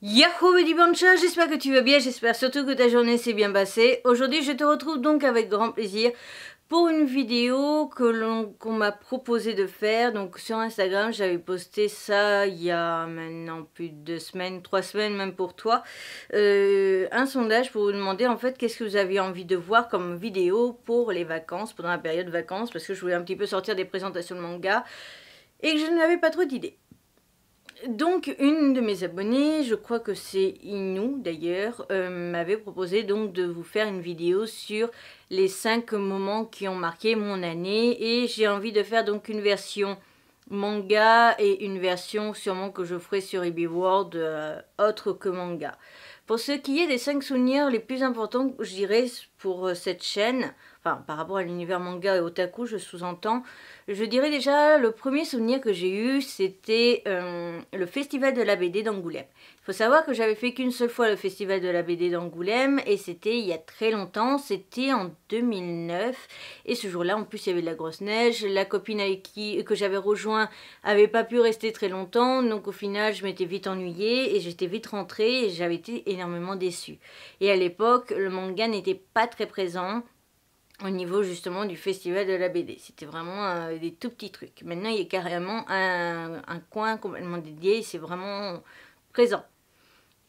Yahoo Bancha, j'espère que tu vas bien, j'espère surtout que ta journée s'est bien passée. Aujourd'hui je te retrouve donc avec grand plaisir pour une vidéo que qu'on m'a proposé de faire. Donc sur Instagram j'avais posté ça il y a maintenant plus de deux semaines, trois semaines même pour toi. Euh, un sondage pour vous demander en fait qu'est-ce que vous aviez envie de voir comme vidéo pour les vacances, pendant la période de vacances. Parce que je voulais un petit peu sortir des présentations de manga et que je n'avais pas trop d'idées. Donc une de mes abonnées, je crois que c'est Inou d'ailleurs, euh, m'avait proposé donc de vous faire une vidéo sur les 5 moments qui ont marqué mon année et j'ai envie de faire donc une version manga et une version sûrement que je ferai sur EB World euh, autre que manga. Pour ce qui est des 5 souvenirs les plus importants, je dirais, pour euh, cette chaîne, par rapport à l'univers manga et otaku, je sous-entends, je dirais déjà, le premier souvenir que j'ai eu, c'était euh, le festival de la BD d'Angoulême. Il faut savoir que j'avais fait qu'une seule fois le festival de la BD d'Angoulême, et c'était il y a très longtemps, c'était en 2009. Et ce jour-là, en plus, il y avait de la grosse neige. La copine avec qui, que j'avais rejoint avait pas pu rester très longtemps, donc au final, je m'étais vite ennuyée, et j'étais vite rentrée, et j'avais été énormément déçue. Et à l'époque, le manga n'était pas très présent au niveau justement du festival de la BD. C'était vraiment des tout petits trucs. Maintenant, il y a carrément un, un coin complètement dédié, c'est vraiment présent.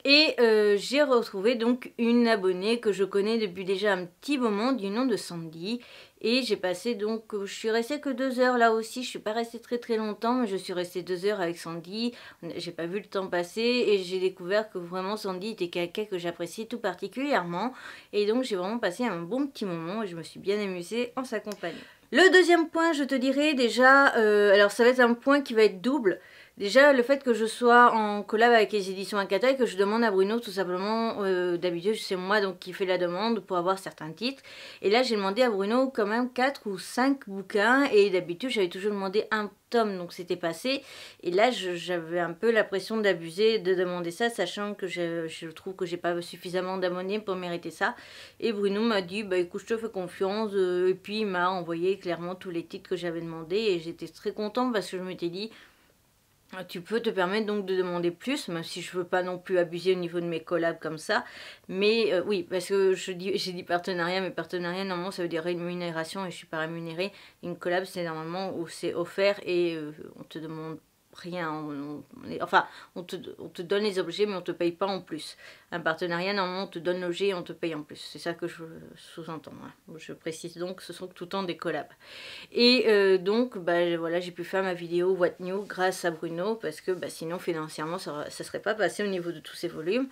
Et euh, j'ai retrouvé donc une abonnée que je connais depuis déjà un petit moment du nom de Sandy. Et j'ai passé donc, je suis restée que deux heures là aussi, je suis pas restée très très longtemps, mais je suis restée deux heures avec Sandy. J'ai pas vu le temps passer et j'ai découvert que vraiment Sandy était quelqu'un que j'appréciais tout particulièrement. Et donc j'ai vraiment passé un bon petit moment et je me suis bien amusée en sa compagnie. Le deuxième point, je te dirais déjà, euh, alors ça va être un point qui va être double. Déjà, le fait que je sois en collab avec les éditions Akata et que je demande à Bruno tout simplement, euh, d'habitude c'est moi donc qui fais la demande pour avoir certains titres. Et là j'ai demandé à Bruno quand même 4 ou 5 bouquins et d'habitude j'avais toujours demandé un tome donc c'était passé. Et là j'avais un peu la pression d'abuser, de demander ça sachant que je, trouve que j'ai pas suffisamment d'abonnés pour mériter ça. Et Bruno m'a dit bah écoute je te fais confiance euh, et puis il m'a envoyé clairement tous les titres que j'avais demandé et j'étais très contente parce que je m'étais dit tu peux te permettre donc de demander plus, même si je veux pas non plus abuser au niveau de mes collabs comme ça. Mais euh, oui, parce que j'ai dit partenariat, mais partenariat, normalement, ça veut dire rémunération et je suis pas rémunérée. Une collab, c'est normalement où c'est offert et euh, on te demande rien. enfin, on te, donne les objets, mais on te paye pas en plus. Un partenariat, normalement, on te donne l'objet et on te paye en plus. C'est ça que je sous-entends. Hein. Je précise donc ce sont tout le temps des collabs. Et euh, donc, bah, voilà, j'ai pu faire ma vidéo What New grâce à Bruno, parce que bah, sinon, financièrement, ça ne serait pas passé au niveau de tous ces volumes.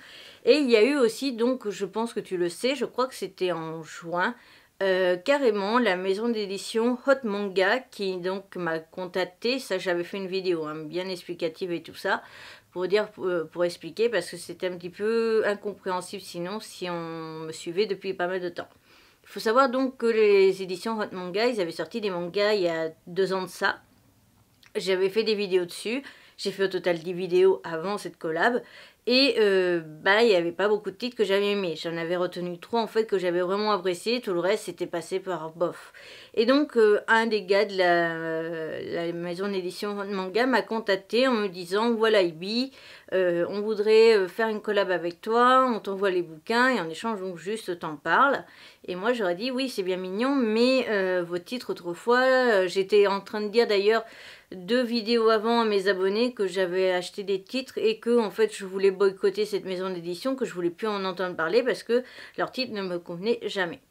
Et il y a eu aussi, donc, je pense que tu le sais, je crois que c'était en juin, euh, carrément la maison d'édition Hot Manga qui donc m'a contacté, ça j'avais fait une vidéo hein, bien explicative et tout ça, pour dire, euh, pour, expliquer parce que c'était un petit peu incompréhensible sinon si on me suivait depuis pas mal de temps. Il faut savoir donc que les éditions Hot Manga, ils avaient sorti des mangas il y a deux ans de ça. J'avais fait des vidéos dessus, j'ai fait au total 10 vidéos avant cette collab et euh, bah, il n'y avait pas beaucoup de titres que j'avais aimés. J'en avais retenu trois en fait que j'avais vraiment apprécié. Tout le reste c'était passé par bof. Et donc euh, un des gars de la, maison d'édition manga m'a contacté en me disant voilà Ibi, euh, on voudrait faire une collab avec toi, on t'envoie les bouquins et en échange donc juste t'en parle. Et moi j'aurais dit oui c'est bien mignon mais vos titres autrefois, j'étais en train de dire d'ailleurs deux vidéos avant à mes abonnés que j'avais acheté des titres et que en fait je voulais boycotter cette maison d'édition, que je voulais plus en entendre parler parce que leurs titres ne me convenaient jamais.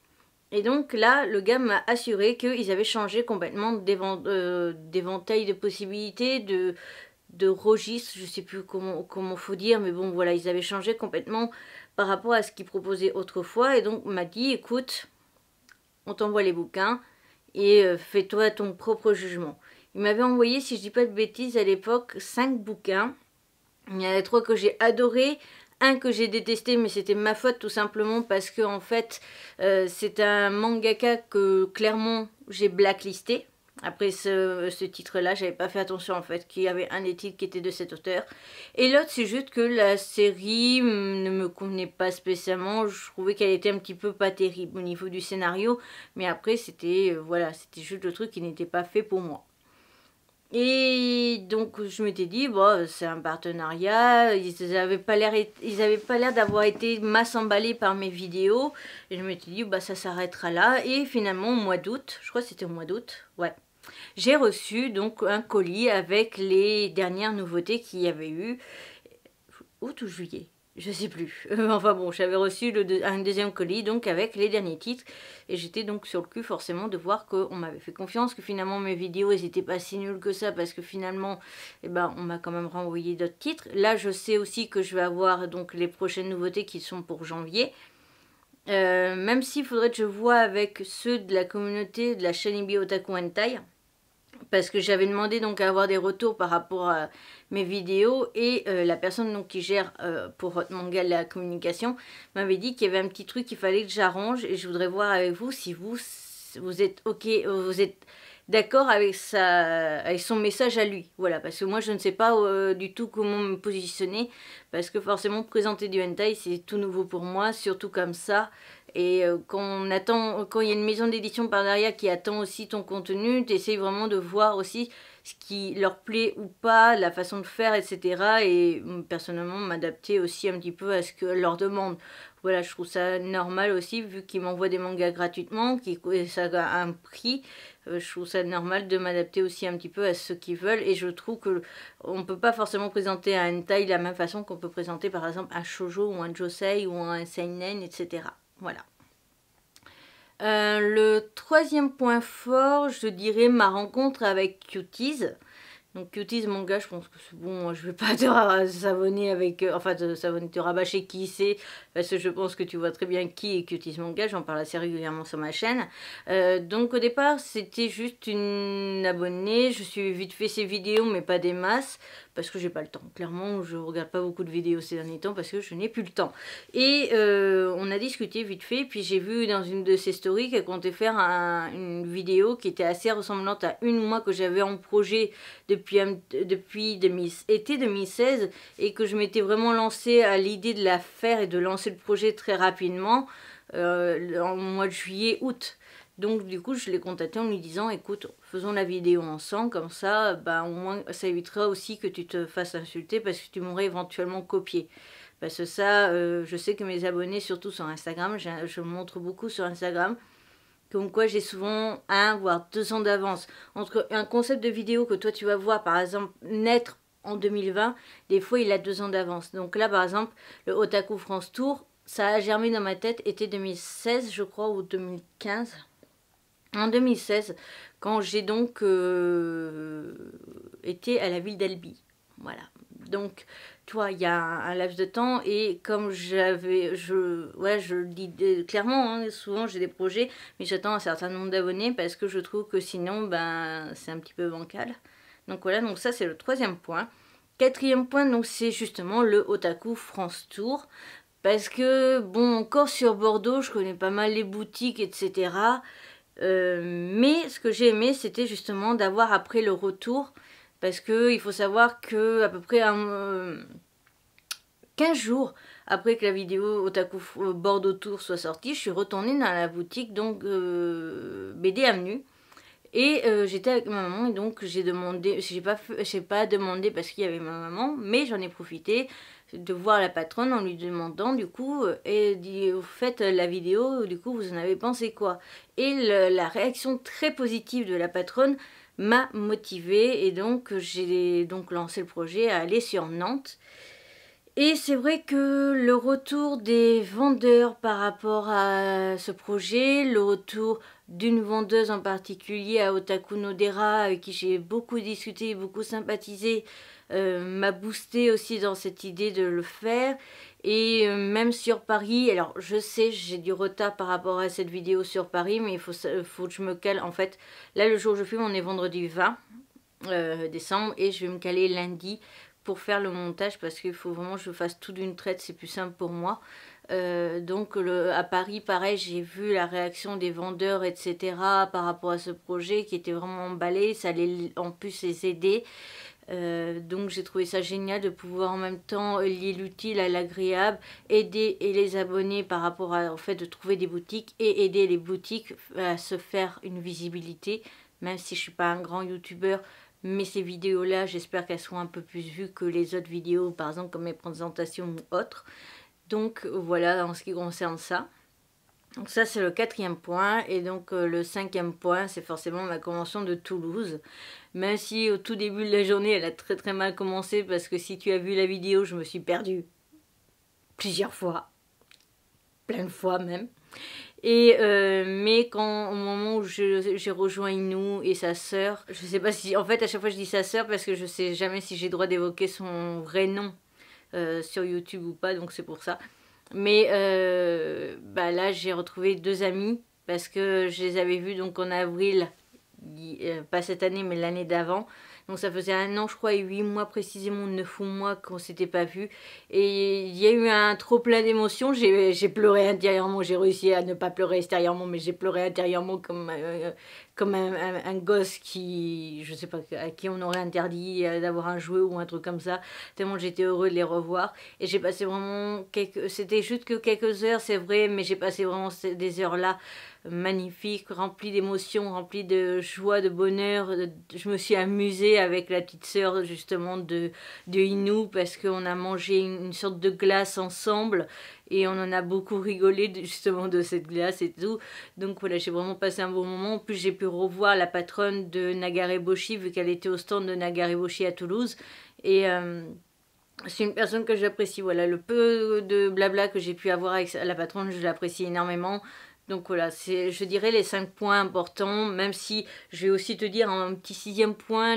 Et donc là, le gars m'a assuré qu'ils avaient changé complètement euh, d'éventail de possibilités, de, de registres, je sais plus comment, comment faut dire, mais bon voilà, ils avaient changé complètement par rapport à ce qu'ils proposaient autrefois. Et donc m'a dit, écoute, on t'envoie les bouquins et euh, fais-toi ton propre jugement. Il m'avait envoyé, si je dis pas de bêtises, à l'époque, 5 bouquins. Il y en a trois que j'ai adoré, un que j'ai détesté, mais c'était ma faute tout simplement parce que en fait, euh, c'est un mangaka que clairement j'ai blacklisté. Après ce, ce titre-là, j'avais pas fait attention en fait qu'il y avait un des titres qui était de cet auteur. Et l'autre, c'est juste que la série ne me convenait pas spécialement. Je trouvais qu'elle était un petit peu pas terrible au niveau du scénario. Mais après, c'était euh, voilà, c'était juste le truc qui n'était pas fait pour moi. Et donc je m'étais dit, bon, c'est un partenariat, ils n'avaient pas l'air d'avoir été masse emballés par mes vidéos. Et je m'étais dit, bah ça s'arrêtera là. Et finalement, au mois d'août, je crois que c'était au mois d'août, ouais, j'ai reçu donc un colis avec les dernières nouveautés qu'il y avait eu. Août ou juillet je sais plus. enfin bon, j'avais reçu un deuxième colis donc avec les derniers titres et j'étais donc sur le cul forcément de voir qu'on m'avait fait confiance, que finalement mes vidéos n'étaient pas si nulles que ça parce que finalement eh ben, on m'a quand même renvoyé d'autres titres. Là je sais aussi que je vais avoir donc les prochaines nouveautés qui sont pour janvier. Euh, même s'il faudrait que je vois avec ceux de la communauté de la chaîne Ibi Otaku Hentai parce que j'avais demandé donc à avoir des retours par rapport à mes vidéos et euh, la personne donc qui gère euh, pour Manga la communication m'avait dit qu'il y avait un petit truc qu'il fallait que j'arrange et je voudrais voir avec vous si vous vous êtes ok vous êtes d'accord avec sa avec son message à lui. Voilà parce que moi je ne sais pas euh, du tout comment me positionner parce que forcément présenter du hentai c'est tout nouveau pour moi surtout comme ça et euh, quand attend, quand il y a une maison d'édition par derrière qui attend aussi ton contenu, tu essayes vraiment de voir aussi ce qui leur plaît ou pas, la façon de faire, etc. Et mm, personnellement, m'adapter aussi un petit peu à ce que leur demande. Voilà, je trouve ça normal aussi, vu qu'ils m'envoient des mangas gratuitement, qui ça a un prix. Euh, je trouve ça normal de m'adapter aussi un petit peu à ce qu'ils veulent. Et je trouve que on peut pas forcément présenter un hentai de la même façon qu'on peut présenter par exemple un shoujo ou un josei ou un seinen, etc. Voilà. Euh, le troisième point fort, je dirais ma rencontre avec Cuties. Donc Cuties manga, je pense que c'est bon, je vais pas euh, te rabâcher qui c'est, parce que je pense que tu vois très bien qui est Cuties manga, j'en parle assez régulièrement sur ma chaîne. Euh, donc au départ, c'était juste une abonnée, je suis vite fait ses vidéos, mais pas des masses parce que j'ai pas le temps. Clairement, je regarde pas beaucoup de vidéos ces derniers temps parce que je n'ai plus le temps. Et euh, on a discuté vite fait, puis j'ai vu dans une de ses stories qu'elle comptait faire une vidéo qui était assez ressemblante à une mois que j'avais en projet depuis, depuis été 2016 et que je m'étais vraiment lancée à l'idée de la faire et de lancer le projet très rapidement euh, en mois de juillet, août. Donc du coup, je l'ai contacté en lui disant, écoute, faisons la vidéo ensemble, comme ça, bah, au moins, ça évitera aussi que tu te fasses insulter parce que tu m'aurais éventuellement copié. Parce que ça, euh, je sais que mes abonnés, surtout sur Instagram, je, je montre beaucoup sur Instagram, comme quoi j'ai souvent un, voire deux ans d'avance. Entre un concept de vidéo que toi tu vas voir, par exemple, naître en 2020, des fois il a deux ans d'avance. Donc là, par exemple, le Otaku France Tour, ça a germé dans ma tête, été 2016, je crois, ou 2015 en 2016, quand j'ai donc euh, été à la ville d'Albi. Voilà. Donc, toi, il y a un, laps de temps et comme j'avais, je, ouais, je le dis clairement, hein, souvent j'ai des projets, mais j'attends un certain nombre d'abonnés parce que je trouve que sinon, ben, c'est un petit peu bancal. Donc voilà, donc ça c'est le troisième point. Quatrième point, donc c'est justement le Otaku France Tour. Parce que, bon, encore sur Bordeaux, je connais pas mal les boutiques, etc. Euh, mais ce que j'ai aimé, c'était justement d'avoir après le retour, parce que il faut savoir que à peu près un, 15 euh, jours après que la vidéo Otaku Bordeaux Tour soit sortie, je suis retournée dans la boutique donc euh, BD Avenue. Et j'étais avec ma maman et donc j'ai demandé, j'ai pas, pas demandé parce qu'il y avait ma maman, mais j'en ai profité de voir la patronne en lui demandant du coup euh, et vous faites la vidéo du coup vous en avez pensé quoi? Et la réaction très positive de la patronne m'a motivée et donc j'ai donc lancé le projet à aller sur Nantes et c'est vrai que le retour des vendeurs par rapport à ce projet, le retour d'une vendeuse en particulier à Otaku Nodera avec qui j'ai beaucoup discuté, beaucoup sympathisé, euh, m'a boosté aussi dans cette idée de le faire. Et euh, même sur Paris, alors je sais, j'ai du retard par rapport à cette vidéo sur Paris, mais il faut, que je me cale. En fait, là, le jour où je filme, on est vendredi 20 euh, décembre et je vais me caler lundi pour faire le montage parce qu'il faut vraiment que je fasse tout d'une traite, c'est plus simple pour moi. donc le, à Paris, pareil, j'ai vu la réaction des vendeurs, etc. par rapport à ce projet qui était vraiment emballé. Ça allait en plus les aider. Euh, donc j'ai trouvé ça génial de pouvoir en même temps lier l'utile à l'agréable, aider et les abonnés par rapport à, au fait de trouver des boutiques et aider les boutiques à se faire une visibilité. Même si je suis pas un grand youtubeur, mais ces vidéos-là, j'espère qu'elles seront un peu plus vues que les autres vidéos, par exemple comme mes présentations ou autres. Donc voilà en ce qui concerne ça. Donc ça c'est le quatrième point et donc euh, le cinquième point c'est forcément ma convention de Toulouse. Même si au tout début de la journée elle a très très mal commencé parce que si tu as vu la vidéo je me suis perdue plusieurs fois, plein de fois même. Et euh, mais quand au moment où j'ai rejoint Inou et sa sœur, je sais pas si en fait à chaque fois je dis sa sœur parce que je sais jamais si j'ai droit d'évoquer son vrai nom euh, sur YouTube ou pas donc c'est pour ça. Mais euh, bah là j'ai retrouvé deux amis parce que je les avais vus donc en avril, pas cette année mais l'année d'avant. Donc ça faisait un an, je crois, et huit mois précisément, neuf mois qu'on s'était pas vu. Et il y a eu un trop plein d'émotions. J'ai pleuré intérieurement. J'ai réussi à ne pas pleurer extérieurement, mais j'ai pleuré intérieurement comme, euh, comme un, gosse qui, je sais pas, à qui on aurait interdit euh, d'avoir un jouet ou un truc comme ça. Tellement j'étais heureux de les revoir. Et j'ai passé vraiment quelques... C'était juste que quelques heures, c'est vrai, mais j'ai passé vraiment des heures là magnifique, rempli d'émotions, rempli de joie, de bonheur. Je me suis amusée avec la petite sœur justement de, de Inou parce qu'on a mangé une, sorte de glace ensemble et on en a beaucoup rigolé justement de cette glace et tout. Donc voilà, j'ai vraiment passé un bon moment. En plus, j'ai pu revoir la patronne de Nagareboshi vu qu'elle était au stand de Nagareboshi à Toulouse. Et... Euh, c'est une personne que j'apprécie. Voilà, le peu de blabla que j'ai pu avoir avec la patronne, je l'apprécie énormément. Donc voilà, c'est, je dirais les cinq points importants, même si je vais aussi te dire un petit sixième point,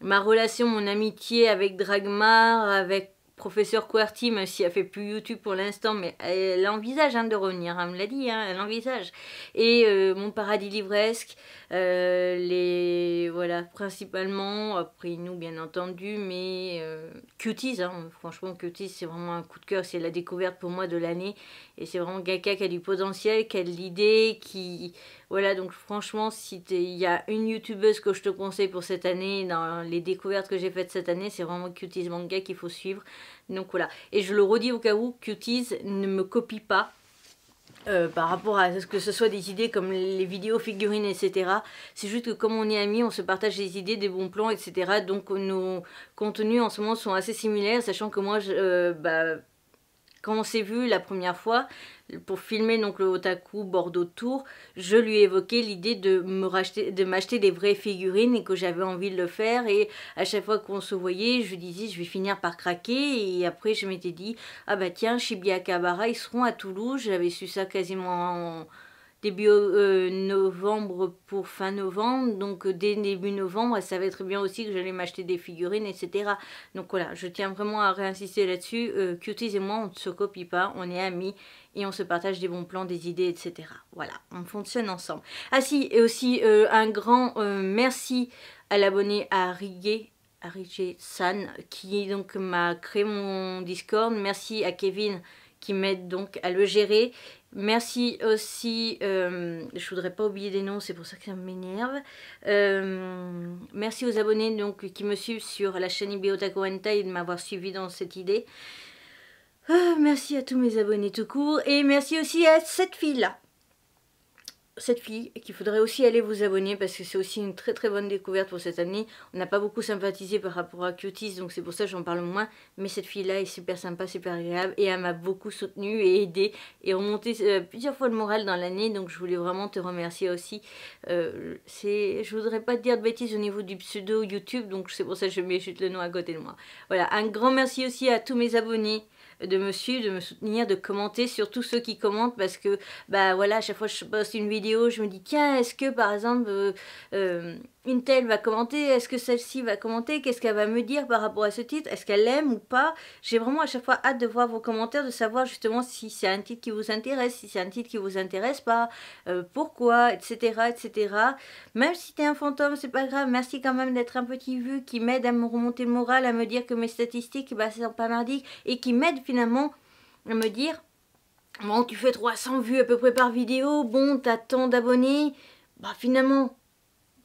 ma relation, mon amitié avec Dragmar, avec professeur QWERTY, même si elle fait plus YouTube pour l'instant, mais elle envisage hein, de revenir, elle me l'a dit, hein, elle envisage. Et euh, mon paradis livresque, euh, les voilà, principalement, après nous bien entendu, mais euh, Cuties, hein, franchement Cuties c'est vraiment un coup de cœur, c'est la découverte pour moi de l'année, et c'est vraiment quelqu'un qui a du potentiel, qui a de l'idée, qui voilà, donc franchement, si il y a une youtubeuse que je te conseille pour cette année, dans les découvertes que j'ai faites cette année, c'est vraiment Cuties Manga qu'il faut suivre. Donc voilà. Et je le redis au cas où, Cuties ne me copie pas. Euh, par rapport à ce que ce soit des idées comme les vidéos, figurines, etc. C'est juste que comme on est amis, on se partage des idées, des bons plans, etc. Donc nos contenus en ce moment sont assez similaires, sachant que moi, je, euh, bah, quand on s'est vu la première fois, pour filmer donc le Otaku Bordeaux Tour, je lui ai évoqué l'idée de me racheter, de m'acheter des vraies figurines et que j'avais envie de le faire. Et à chaque fois qu'on se voyait, je lui disais je vais finir par craquer. Et après je m'étais dit ah bah tiens Shibuya Kabara ils seront à Toulouse. J'avais su ça quasiment en début euh, novembre pour fin novembre. Donc euh, dès début novembre, elle savait très bien aussi que j'allais m'acheter des figurines, etc. Donc voilà, je tiens vraiment à réinsister là-dessus. Euh, Cuties et moi, on ne se copie pas, on est amis et on se partage des bons plans, des idées, etc. Voilà, on fonctionne ensemble. Ah si, et aussi un grand merci à l'abonné à Riguet, San, qui donc m'a créé mon Discord. Merci à Kevin qui m'aide donc à le gérer. Merci aussi, euh, je voudrais pas oublier des noms, c'est pour ça que ça m'énerve. Euh, merci aux abonnés donc, qui me suivent sur la chaîne Ibiotaku et de m'avoir suivi dans cette idée. Ah, merci à tous mes abonnés tout court. Et merci aussi à cette fille-là cette fille qu'il faudrait aussi aller vous abonner parce que c'est aussi une très très bonne découverte pour cette année. On n'a pas beaucoup sympathisé par rapport à Cuties donc c'est pour ça que j'en parle moins. Mais cette fille là est super sympa, super agréable et elle m'a beaucoup soutenue et aidé et remonté euh, plusieurs fois le moral dans l'année donc je voulais vraiment te remercier aussi. Euh, c'est, je voudrais pas te dire de bêtises au niveau du pseudo YouTube donc c'est pour ça que je mets juste le nom à côté de moi. Voilà, un grand merci aussi à tous mes abonnés de me suivre, de me soutenir, de commenter, surtout ceux qui commentent parce que bah voilà, à chaque fois que je poste une vidéo, je me dis tiens, est-ce que par exemple euh, euh, une telle va commenter, est-ce que celle-ci va commenter, qu'est-ce qu'elle va me dire par rapport à ce titre, est-ce qu'elle l'aime ou pas? J'ai vraiment à chaque fois hâte de voir vos commentaires, de savoir justement si c'est un titre qui vous intéresse, si c'est un titre qui vous intéresse pas, euh, pourquoi, etc., etc. Même si t'es un fantôme, c'est pas grave, merci quand même d'être un petit vu qui m'aide à me remonter le moral, à me dire que mes statistiques, bah, sont pas merdiques, et qui m'aide finalement à me dire, bon, tu fais 300 vues à peu près par vidéo, bon, t'as tant d'abonnés, bah finalement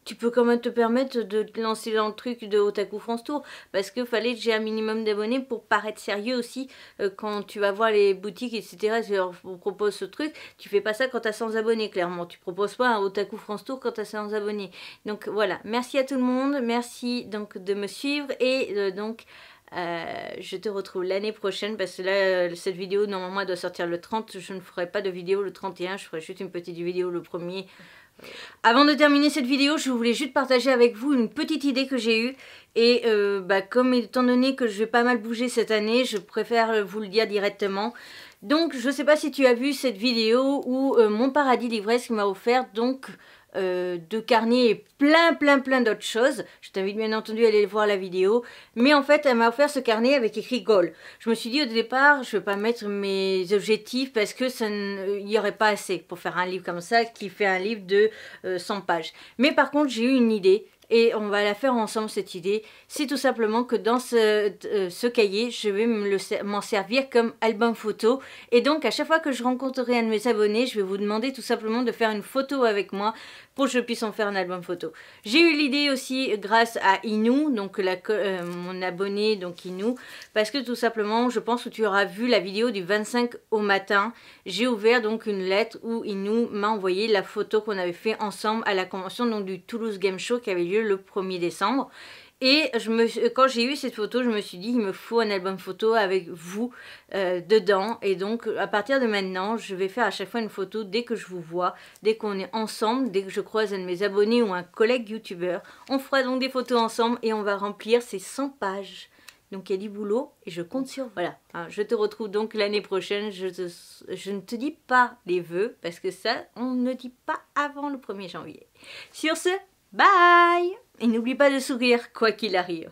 tu peux quand même te permettre de te lancer dans le truc de Otaku France Tour parce que fallait que j'ai un minimum d'abonnés pour paraître sérieux aussi euh, quand tu vas voir les boutiques etc je leur propose ce truc tu fais pas ça quand tu as 100 abonnés clairement tu proposes pas un Otaku France Tour quand tu as 100 abonnés donc voilà merci à tout le monde merci donc de me suivre et euh, donc euh, je te retrouve l'année prochaine parce que là, cette vidéo, normalement, elle doit sortir le 30. Je ne ferai pas de vidéo le 31. Je ferai juste une petite vidéo le premier avant de terminer cette vidéo, je voulais juste partager avec vous une petite idée que j'ai eue. Et euh, bah, comme étant donné que je vais pas mal bouger cette année, je préfère vous le dire directement. Donc je sais pas si tu as vu cette vidéo où euh, mon paradis l'ivresse m'a offert donc euh, de carnet et plein plein plein d'autres choses. Je t'invite bien entendu à aller voir la vidéo. Mais en fait, elle m'a offert ce carnet avec écrit goal. Je me suis dit au départ, je ne vais pas mettre mes objectifs parce que ça il n'y aurait pas assez pour faire un livre comme ça qui fait un livre de 100 euh, pages. Mais par contre, j'ai eu une idée et on va la faire ensemble cette idée. C'est tout simplement que dans ce, euh, cahier, je vais m'en servir comme album photo. Et donc à chaque fois que je rencontrerai un de mes abonnés, je vais vous demander tout simplement de faire une photo avec moi pour que je puisse en faire un album photo. J'ai eu l'idée aussi grâce à Inou, donc euh, mon abonné donc Inou, parce que tout simplement, je pense que tu auras vu la vidéo du 25 au matin. J'ai ouvert donc une lettre où Inou m'a envoyé la photo qu'on avait fait ensemble à la convention donc, du Toulouse Game Show qui avait lieu le 1er décembre. Et quand j'ai eu cette photo, je me suis dit, il me faut un album photo avec vous euh, dedans. Et donc, à partir de maintenant, je vais faire à chaque fois une photo dès que je vous vois, dès qu'on est ensemble, dès que je croise un de mes abonnés ou un collègue youtubeur. On fera donc des photos ensemble et on va remplir ces 100 pages. Donc il y a du boulot et je compte sur... Voilà, hein, je te retrouve donc l'année prochaine. Je, je ne te dis pas les vœux parce que ça, on ne dit pas avant le 1er janvier. Sur ce, Bye Et n'oublie pas de sourire quoi qu'il arrive.